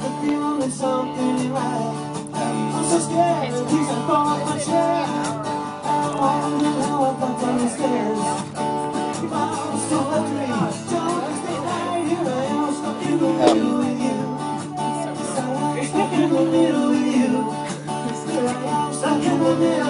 the feeling something right. I'm so scared, the fall off my chair. I'm wondering how I got down the stairs. Your mom still the dream Don't stay right here. I am stuck in the middle with you? I'm stuck in the middle with you. Stuck in the middle.